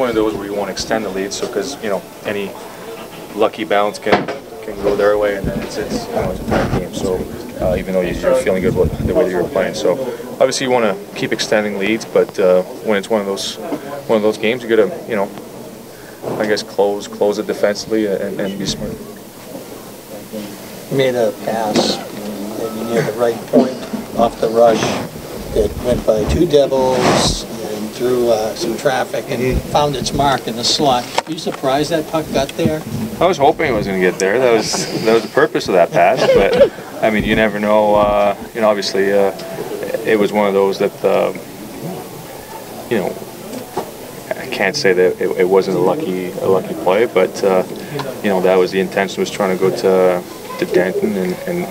one of those where you want to extend the lead, so because you know any lucky bounce can can go their way, and then it's it's, you know, it's a tight game. So uh, even though you're feeling good about the way that you're playing, so obviously you want to keep extending leads, but uh, when it's one of those one of those games, you got to you know I guess close close it defensively and, and be smart. Made a pass maybe near the right point off the rush that went by two Devils through uh, some traffic and found its mark in the slot. Are you surprised that puck got there? I was hoping it was going to get there. That was that was the purpose of that pass. But I mean, you never know. Uh, you know, obviously, uh, it was one of those that um, you know. I can't say that it, it, wasn't a lucky a lucky play, but uh, you know that was the intention was trying to go to to Danton and and,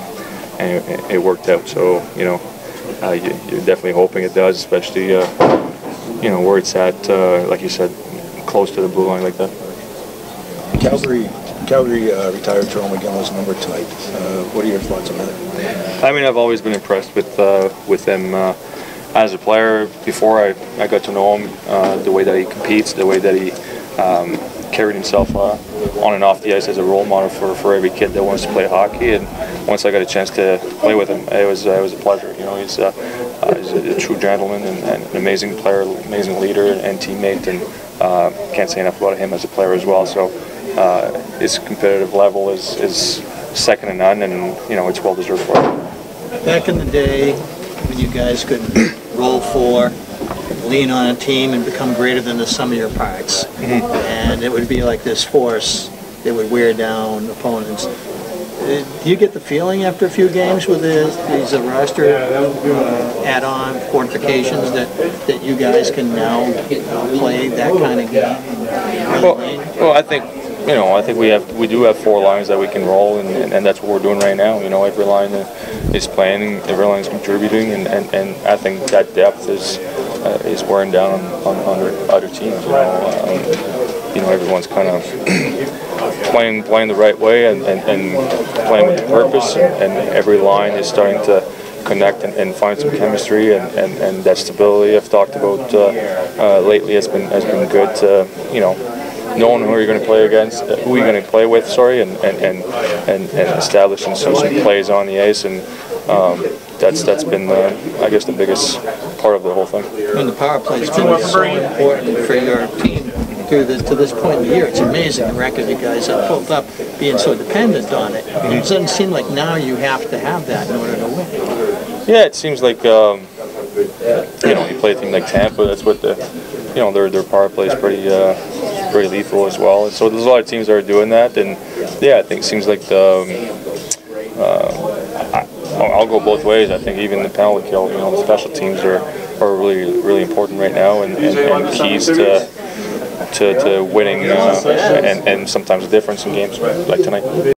and it, it worked out. So you know, uh, you, are definitely hoping it does, especially uh, you know where it's at, uh, like you said, close to the blue line like that. Calgary, Calgary uh, retired Jarome Iginla's number tonight. Uh, what are your thoughts on that? I mean, I've always been impressed with uh, with him as a player. Before I, I got to know him, the way that he competes, the way that he um, carried himself uh, on and off the ice as a role model for, for every kid that wants to play hockey. And once I got a chance to play with him, it was uh, it was a pleasure. You know, he's, uh, he's a, a, true gentleman and, and, an amazing player, amazing leader and teammate, and uh, can't say enough about him as a player as well. So uh, his competitive level is is second to none, and you know it's well deserved for him. Back in the day, when you guys could roll four lean on a team and become greater than the sum of your parts. Mm -hmm. And it would be like this force that would wear down opponents. Uh, do you get the feeling after a few games with the, these uh, roster uh, add-on fortifications that, that you guys can now play that kind of game? Well, well, I think you know, I think we have we do have four lines that we can roll, and, and, and that's what we're doing right now. You know, every line is playing, every line is contributing, and, and, and I think that depth is uh, is wearing down on, on other, other teams. You know, um, you know everyone's kind of playing playing the right way and, and, and playing with purpose, and, and, every line is starting to connect and, and find some chemistry and, and, and that stability I've talked about uh, uh, lately has been has been good. To, you know knowing who you're going to play against, uh, who you're going to play with, sorry, and and and, and, and establishing some, some plays on the ice, and um, that's that's been the, I guess the biggest part of the whole thing. And the power play has been so important for your through this to this point in the year. It's amazing the record you guys have pulled up, being so dependent on it. It doesn't seem like now you have to have that in order to win. Yeah, it seems like um, you know you play a team like Tampa. That's what the you know their their power play is pretty. Uh, very lethal as well. And so there's a lot of teams that are doing that, and yeah, I think it seems like the. Um, uh, I, I'll go both ways. I think even the penalty kill, you know, the special teams are, are really really important right now, and, and, and keys to to, to winning uh, and, and sometimes a difference in games like tonight.